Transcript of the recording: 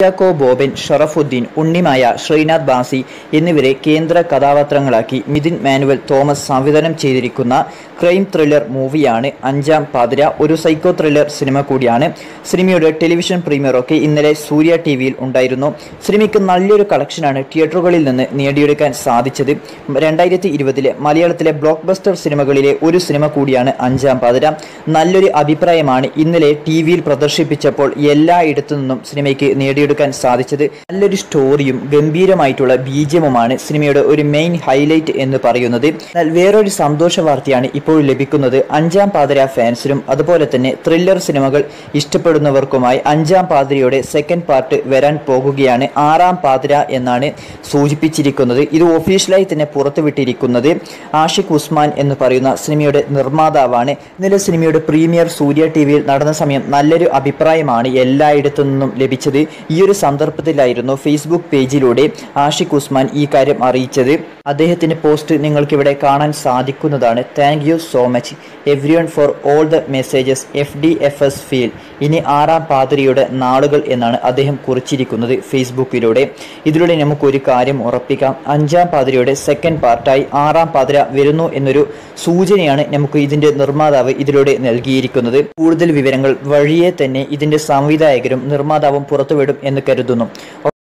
കുര്യാക്കോ ബോബൻ ഷറഫുദ്ദീൻ ഉണ്ണിമായ ശ്രീനാഥ് ബാസി എന്നിവരെ കേന്ദ്ര കഥാപാത്രങ്ങളാക്കി Mithun manual Thomas സംവിധാനം ചെയ്തിരിക്കുന്ന ക്രൈം ത്രില്ലർ മൂവിയാണ് അഞ്ചാം പാതിര. ഒരു സൈക്കോ ത്രില്ലർ സിനിമ കൂടിയാണ്. സിനിമയുടെ ടെലിവിഷൻ പ്രീമിയറൊക്കെ ഇന്നലെ സൂര്യ ടി വിയിൽ ഉണ്ടായിരുന്നു. സിനിമയ്ക്ക് നല്ലൊരു കളക്ഷനാണ് തിയേറ്ററുകളിൽ നിന്ന് നേടിയെടുക്കാൻ സാധിച്ചത്. രണ്ടായിരത്തി ഇരുപതിലെ മലയാളത്തിലെ ബ്ലോക്ക് ബസ്റ്റർ സിനിമകളിലെ ഒരു സിനിമ കൂടിയാണ് അഞ്ചാം പാതിര. നല്ലൊരു അഭിപ്രായമാണ് ഇന്നലെ ടി വിയിൽ പ്രദർശിപ്പിച്ചപ്പോൾ എല്ലായിടത്തു നിന്നും സിനിമയ്ക്ക് നേടിയെടുക്കാൻ സാധിച്ചത്. നല്ലൊരു സ്റ്റോറിയും ഗംഭീരമായിട്ടുള്ള ബീജമുമാണ് സിനിമയുടെ ഒരു മെയിൻ ഹൈലൈറ്റ് എന്ന് പറയുന്നത്. എന്നാൽ വേറൊരു സന്തോഷ വാർത്തയാണ് ഇപ്പോൾ ലഭിക്കുന്നത്. അഞ്ചാം പാതിര ഫാൻസിനും അതുപോലെ തന്നെ ത്രില്ലർ സിനിമകൾ ഇഷ്ടപ്പെടുന്നവർക്കുമായി അഞ്ചാം പാതിരയുടെ സെക്കൻഡ് പാർട്ട് വരാൻ പോകുകയാണ് ആറാം പാതിര എന്നാണ് സൂചിപ്പിച്ചിരിക്കുന്നത്. ഇത് ഒഫീഷ്യലായി തന്നെ പുറത്തുവിട്ടിരിക്കുന്നത് ആഷിഖ് ഉസ്മാൻ എന്ന് പറയുന്ന സിനിമയുടെ നിർമ്മാതാവാണ്. ഇന്നലെ സിനിമയുടെ പ്രീമിയർ സൂര്യ ടി വിയിൽ നടന്ന സമയം നല്ലൊരു അഭിപ്രായമാണ് എല്ലായിടത്തു നിന്നും ലഭിച്ചത്. ഈ ഒരു സന്ദർഭത്തിലായിരുന്നു ഫേസ്ബുക്ക് പേജിലൂടെ ആഷിഖ് ഉസ്മാൻ ഈ കാര്യം അറിയിച്ചത്. അദ്ദേഹത്തിന്റെ പോസ്റ്റ് നിങ്ങൾക്കിവിടെ കാണാൻ സാധിക്കുന്നതാണ്. Thank you so much everyone for all the messages F D F S feel ഇനി ആറാം പാതിരിയുടെ നാളുകൾ എന്നാണ് അദ്ദേഹം കുറിച്ചിരിക്കുന്നത് ഫേസ്ബുക്കിലൂടെ ഇതിലൂടെ നമുക്ക് ഒരു കാര്യം ഉറപ്പിക്കാം. അഞ്ചാം പാതിരിയുടെ സെക്കൻഡ് പാർട്ടായി ആറാം പാതിര വരുന്നു എന്നൊരു സൂചനയാണ് നമുക്ക് ഇതിന്റെ നിർമ്മാതാവ് ഇതിലൂടെ നൽകിയിരിക്കുന്നത്. കൂടുതൽ വിവരങ്ങൾ വഴിയെ തന്നെ ഇതിന്റെ സംവിധായകരും നിർമ്മാതാവും പുറത്തുവിടും എന്ന് കരുതുന്നു.